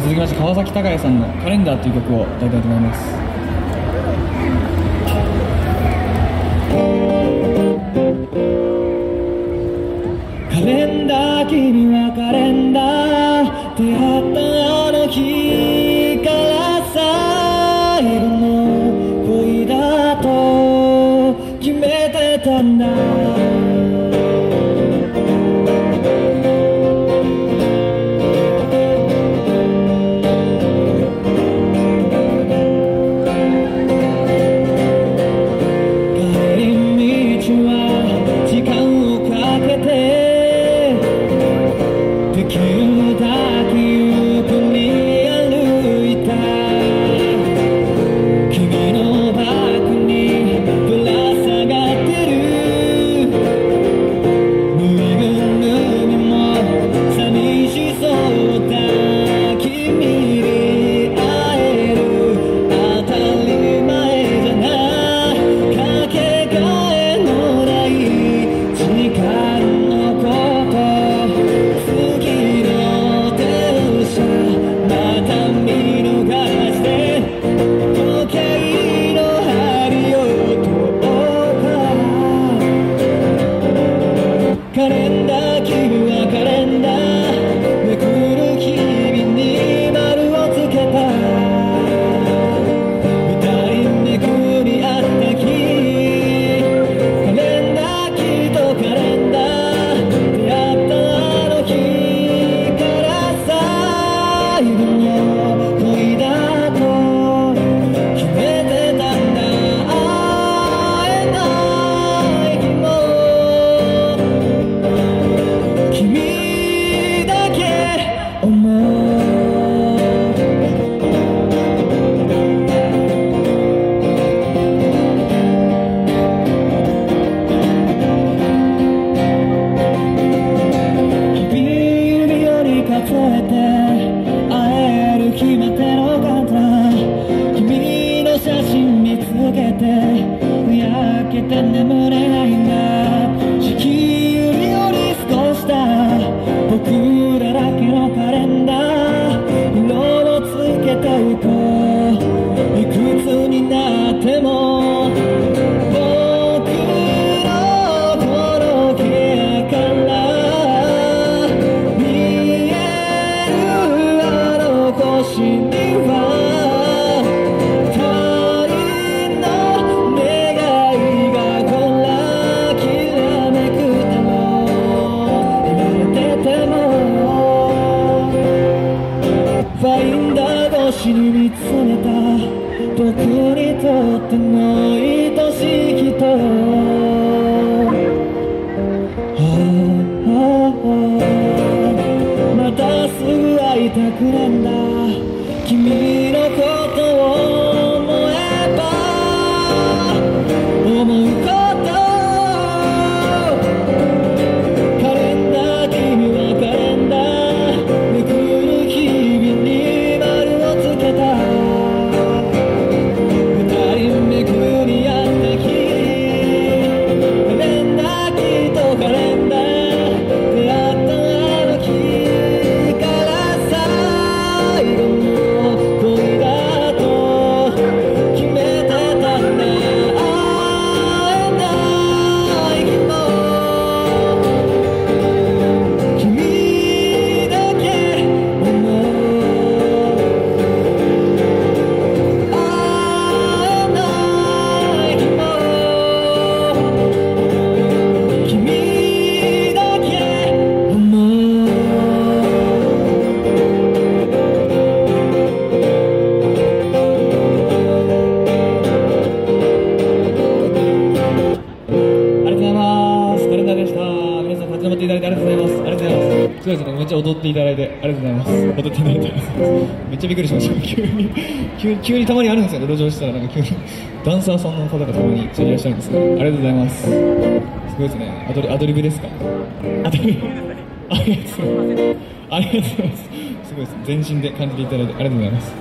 続きまして川崎隆也さんの「カレンダー」という曲を歌いたいと思います。カレンダー君はカレンダー。出会ったあの日から最後の恋だと決めてたんだ。できるだ僕らだけのカレンダー。色をつけていこう。ダー越しに見つめた。僕にとっての愛しい人ただいてありがとうございます。踊っていただいて。めっちゃびっくりしました。急に、急に、急にたまにあるんですよね、路上したらなんか急に、ダンサーさんの方がたまにいらっしゃるんですけど、ありがとうございます。すごいですね。アドリアドリブですか？アドリブ。ありがとうございます。ありがとうございます。すごいです。全身で感じていただいてありがとうございます。